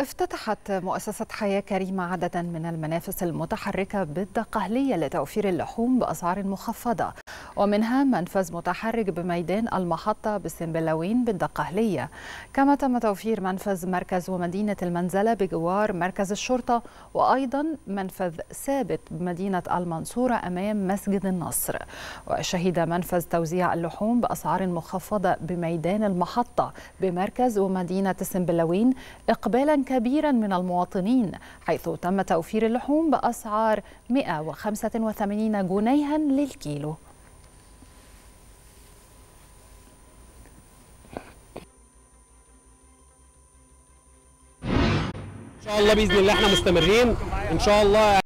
افتتحت مؤسسة حياة كريمة عددا من المنافس المتحركة بالدقهلية لتوفير اللحوم بأسعار مخفضة ومنها منفذ متحرك بميدان المحطة بالسنبلاوين بالدقهلية. كما تم توفير منفذ مركز ومدينة المنزلة بجوار مركز الشرطة وأيضا منفذ ثابت بمدينة المنصورة أمام مسجد النصر. وشهد منفذ توزيع اللحوم بأسعار مخفضة بميدان المحطة بمركز ومدينة السنبلاوين إقبالا كبيرا من المواطنين حيث تم توفير اللحوم بأسعار 185 جنيها للكيلو. إن شاء الله بإذن الله إحنا مستمرين. إن شاء الله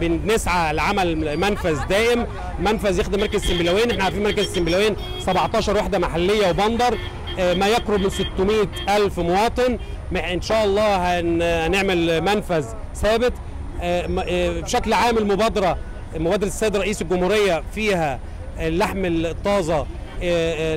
بنسعى لعمل منفذ دائم منفذ يخدم مركز السنبلاوين إحنا عارفين مركز السنبلاوين 17 وحدة محلية وبندر ما يقرب من 600 ألف مواطن. إن شاء الله هنعمل منفذ ثابت. بشكل عام المبادرة مبادرة السيد رئيس الجمهورية فيها اللحم الطازة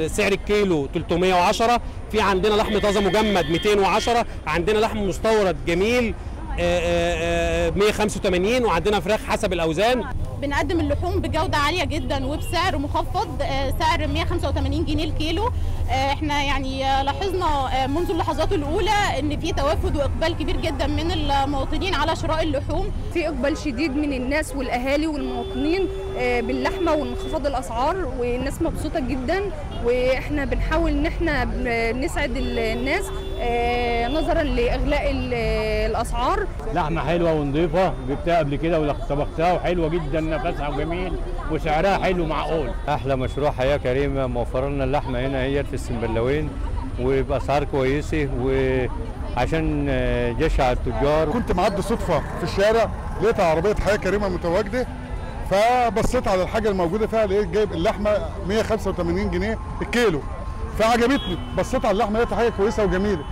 سعر الكيلو 310 في عندنا لحم طازة مجمد 210 عندنا لحم مستورد جميل 185 وعندنا فراخ حسب الأوزان. بنقدم اللحوم بجودة عالية جدا وبسعر مخفض سعر 185 جنيه الكيلو. إحنا يعني لاحظنا منذ اللحظات الأولى إن في توافد وإقبال كبير جدا من المواطنين على شراء اللحوم. في إقبال شديد من الناس والأهالي والمواطنين باللحمة وانخفاض الأسعار والناس مبسوطة جدا. وإحنا بنحاول إن إحنا نسعد الناس. نظرا لاغلاء الأسعار. لحمة حلوة ونظيفة جبتها قبل كده وطبختها وحلوة جدا نفسها وجميل وسعرها حلو معقول. أحلى مشروع حياة كريمة موفر لنا اللحمة هنا هي في السنبلاوين وباسعار كويسة وعشان جشع التجار. كنت معدي صدفة في الشارع لقيت عربية حياة كريمة متواجدة فبصيت على الحاجة الموجودة فيها لقيت جايب اللحمة 185 جنيه الكيلو. فعجبتني بصيت على اللحمة لقيت حاجة كويسة وجميلة.